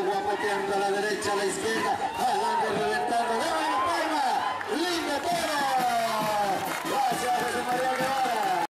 guapoteando a la derecha, a la izquierda,